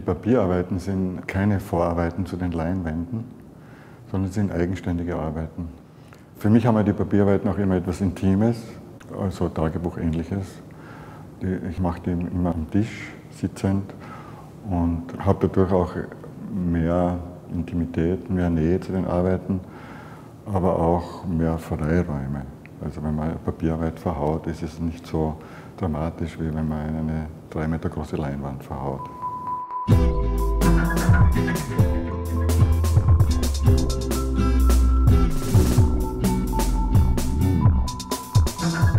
Die Papierarbeiten sind keine Vorarbeiten zu den Leinwänden, sondern sind eigenständige Arbeiten. Für mich haben die Papierarbeiten auch immer etwas Intimes, also Tagebuchähnliches. Ich mache die immer am Tisch sitzend und habe dadurch auch mehr Intimität, mehr Nähe zu den Arbeiten, aber auch mehr Freiräume. Also wenn man Papierarbeit verhaut, ist es nicht so dramatisch, wie wenn man eine drei Meter große Leinwand verhaut.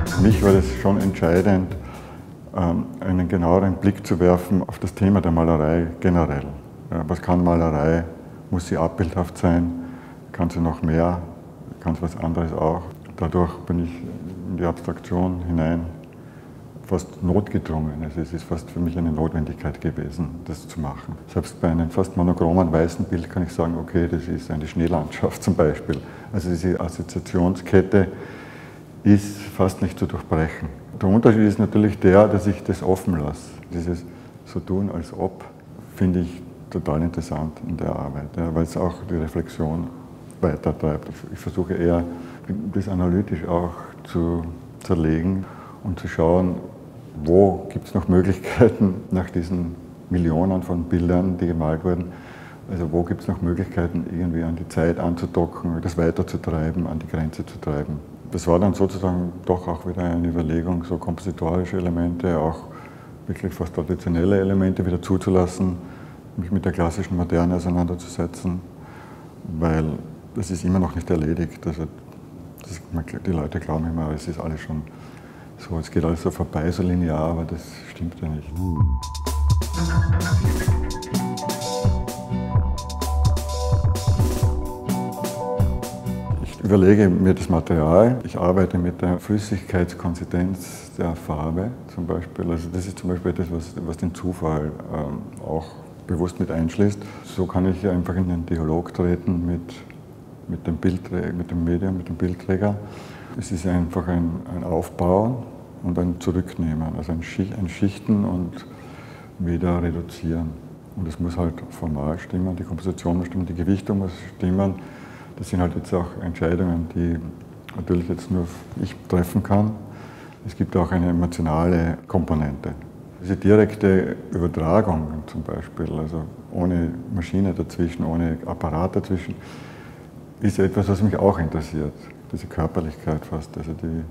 Für mich war es schon entscheidend, ähm, einen genaueren Blick zu werfen auf das Thema der Malerei generell. Was kann Malerei? Muss sie abbildhaft sein? Kann sie noch mehr? Kann sie was anderes auch? Dadurch bin ich in die Abstraktion hinein fast notgedrungen. Also es ist fast für mich eine Notwendigkeit gewesen, das zu machen. Selbst bei einem fast monochromen weißen Bild kann ich sagen, okay, das ist eine Schneelandschaft zum Beispiel. Also diese Assoziationskette ist fast nicht zu durchbrechen. Der Unterschied ist natürlich der, dass ich das offen lasse. Dieses so tun, als ob, finde ich total interessant in der Arbeit, ja, weil es auch die Reflexion weitertreibt. Ich versuche eher, das analytisch auch zu zerlegen und zu schauen, wo gibt es noch Möglichkeiten nach diesen Millionen von Bildern, die gemalt wurden, also wo gibt es noch Möglichkeiten, irgendwie an die Zeit anzudocken, das weiterzutreiben, an die Grenze zu treiben. Das war dann sozusagen doch auch wieder eine Überlegung, so kompositorische Elemente, auch wirklich fast traditionelle Elemente wieder zuzulassen, mich mit der klassischen Moderne auseinanderzusetzen, weil das ist immer noch nicht erledigt. Also das, die Leute glauben immer, es ist alles schon so, es geht alles so vorbei, so linear, aber das stimmt ja nicht. Ich überlege mir das Material. Ich arbeite mit der Flüssigkeitskonsistenz der Farbe zum Beispiel. Also das ist zum Beispiel das, was, was den Zufall ähm, auch bewusst mit einschließt. So kann ich einfach in den Dialog treten mit, mit, dem, Bildträger, mit dem Medium, mit dem Bildträger. Es ist einfach ein, ein Aufbauen und ein Zurücknehmen, also ein, Schicht, ein Schichten und wieder reduzieren. Und es muss halt formal stimmen, die Komposition muss stimmen, die Gewichtung muss stimmen. Das sind halt jetzt auch Entscheidungen, die natürlich jetzt nur ich treffen kann. Es gibt auch eine emotionale Komponente. Diese direkte Übertragung zum Beispiel, also ohne Maschine dazwischen, ohne Apparat dazwischen, ist etwas, was mich auch interessiert. Diese Körperlichkeit fast, also die,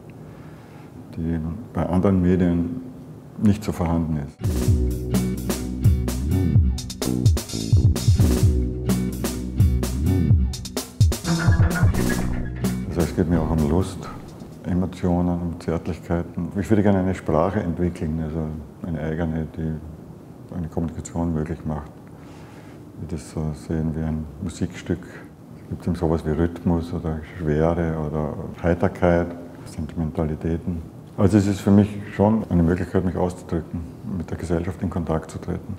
die bei anderen Medien nicht so vorhanden ist. Also es geht mir auch um Lust, Emotionen, um Zärtlichkeiten. Ich würde gerne eine Sprache entwickeln, also eine eigene, die eine Kommunikation möglich macht. Wir das so sehen wie ein Musikstück. Es gibt eben sowas wie Rhythmus oder Schwere oder Heiterkeit, Sentimentalitäten. Also es ist für mich schon eine Möglichkeit, mich auszudrücken, mit der Gesellschaft in Kontakt zu treten.